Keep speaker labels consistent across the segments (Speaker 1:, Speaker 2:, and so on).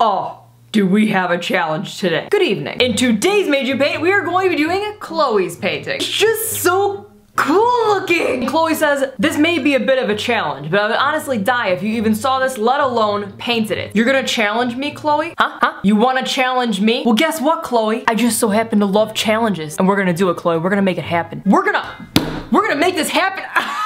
Speaker 1: Oh, do we have a challenge today? Good evening. In today's You Paint, we are going to be doing Chloe's painting. It's just so cool looking. Chloe says, this may be a bit of a challenge, but I would honestly die if you even saw this, let alone painted it. You're gonna challenge me, Chloe? Huh? Huh? You wanna challenge me? Well, guess what, Chloe? I just so happen to love challenges. And we're gonna do it, Chloe. We're gonna make it happen. We're gonna, we're gonna make this happen.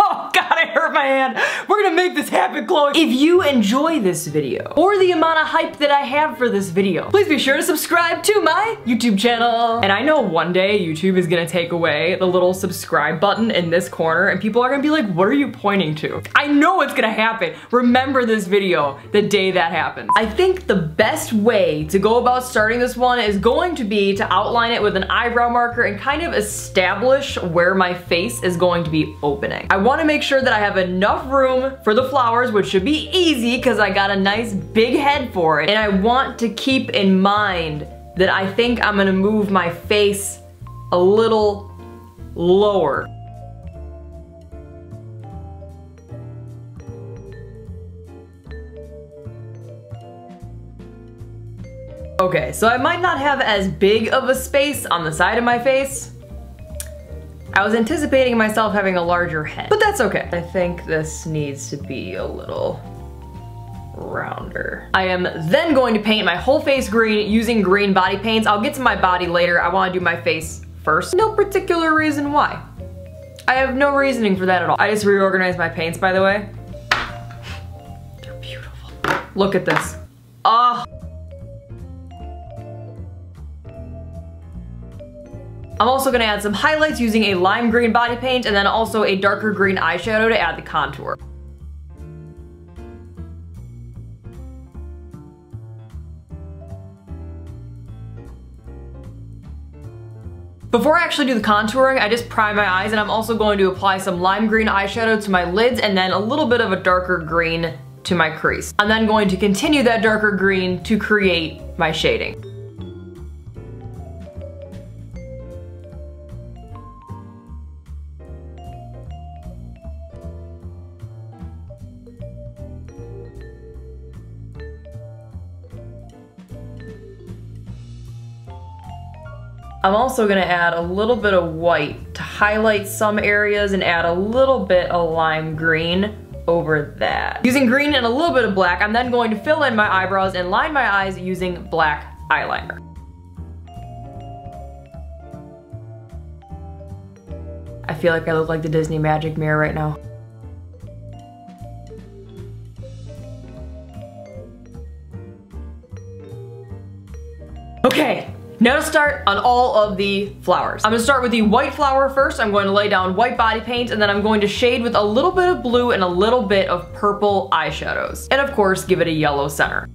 Speaker 1: Oh God, my hand. We're gonna make this happen, Chloe. If you enjoy this video, or the amount of hype that I have for this video, please be sure to subscribe to my YouTube channel. And I know one day YouTube is gonna take away the little subscribe button in this corner and people are gonna be like, what are you pointing to? I know it's gonna happen. Remember this video the day that happens. I think the best way to go about starting this one is going to be to outline it with an eyebrow marker and kind of establish where my face is going to be opening. I want to make sure that I have enough room for the flowers, which should be easy because I got a nice big head for it. And I want to keep in mind that I think I'm gonna move my face a little lower. Okay, so I might not have as big of a space on the side of my face, I was anticipating myself having a larger head, but that's okay. I think this needs to be a little rounder. I am then going to paint my whole face green using green body paints. I'll get to my body later. I wanna do my face first. No particular reason why. I have no reasoning for that at all. I just reorganized my paints, by the way. They're beautiful. Look at this. Ah. Oh. I'm also gonna add some highlights using a lime green body paint and then also a darker green eyeshadow to add the contour. Before I actually do the contouring, I just prime my eyes and I'm also going to apply some lime green eyeshadow to my lids and then a little bit of a darker green to my crease. I'm then going to continue that darker green to create my shading. I'm also gonna add a little bit of white to highlight some areas and add a little bit of lime green over that. Using green and a little bit of black, I'm then going to fill in my eyebrows and line my eyes using black eyeliner. I feel like I look like the Disney Magic Mirror right now. Now to start on all of the flowers. I'm gonna start with the white flower first. I'm going to lay down white body paint and then I'm going to shade with a little bit of blue and a little bit of purple eyeshadows. And of course, give it a yellow center.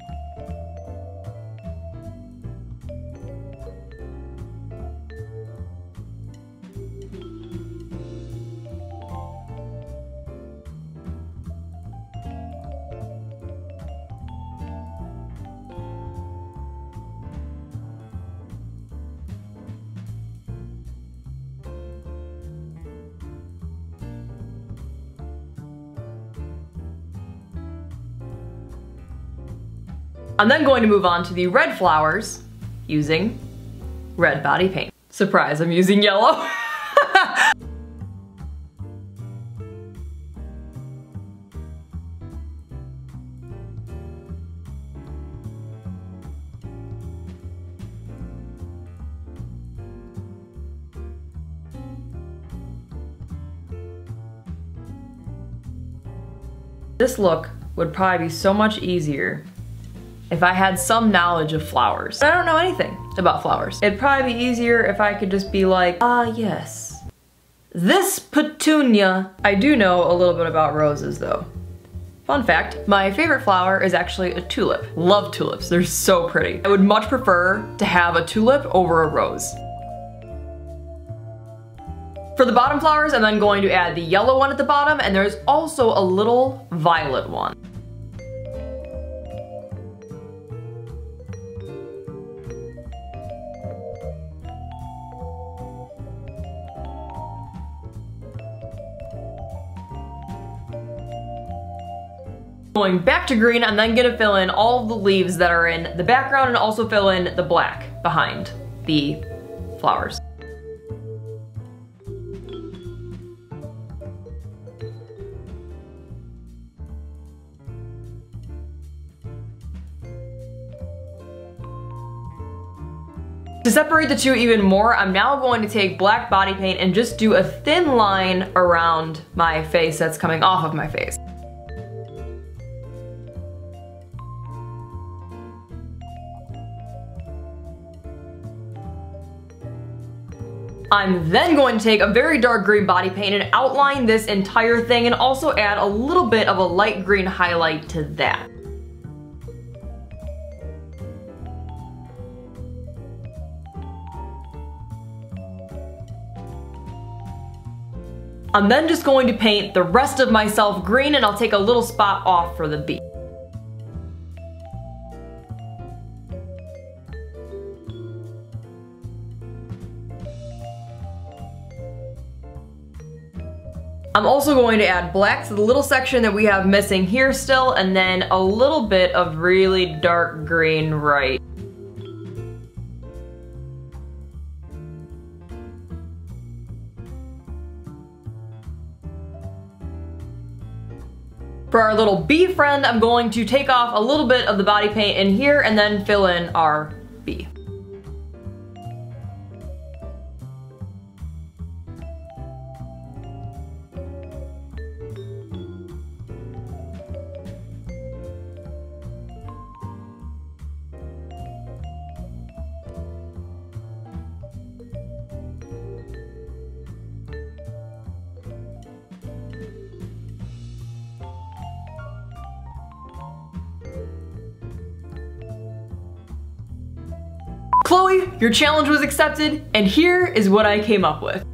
Speaker 1: I'm then going to move on to the red flowers using red body paint. Surprise, I'm using yellow. This look would probably be so much easier if I had some knowledge of flowers. But I don't know anything about flowers. It'd probably be easier if I could just be like, ah yes. This petunia. I do know a little bit about roses though. Fun fact, my favorite flower is actually a tulip. Love tulips, they're so pretty. I would much prefer to have a tulip over a rose. For the bottom flowers, I'm then going to add the yellow one at the bottom, and there's also a little violet one. Going back to green, I'm then gonna fill in all the leaves that are in the background and also fill in the black behind the flowers. To separate the two even more, I'm now going to take black body paint and just do a thin line around my face that's coming off of my face. I'm then going to take a very dark green body paint and outline this entire thing and also add a little bit of a light green highlight to that. I'm then just going to paint the rest of myself green and I'll take a little spot off for the bee. I'm also going to add black to the little section that we have missing here still, and then a little bit of really dark green right. For our little bee friend, I'm going to take off a little bit of the body paint in here and then fill in our Chloe, your challenge was accepted, and here is what I came up with.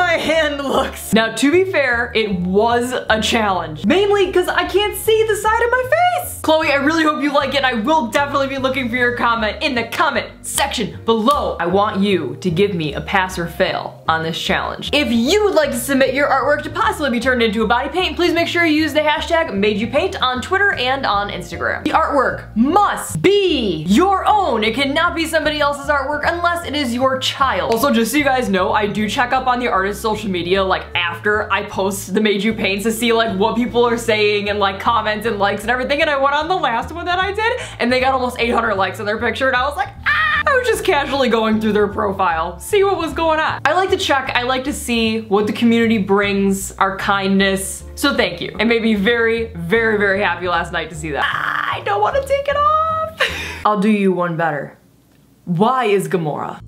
Speaker 1: My hand looks. Now, to be fair, it was a challenge. Mainly because I can't see the side of my face. Chloe, I really hope you like it. I will definitely be looking for your comment in the comment section below. I want you to give me a pass or fail on this challenge. If you would like to submit your artwork to possibly be turned into a body paint, please make sure you use the hashtag MadeYouPaint on Twitter and on Instagram. The artwork must be your own. It cannot be somebody else's artwork unless it is your child. Also, just so you guys know, I do check up on the social media like after I post the Made You Paints to see like what people are saying and like comments and likes and everything. And I went on the last one that I did and they got almost 800 likes on their picture and I was like, ah! I was just casually going through their profile, see what was going on. I like to check, I like to see what the community brings, our kindness, so thank you. It made me very, very, very happy last night to see that. Ah, I don't want to take it off. I'll do you one better. Why is Gamora?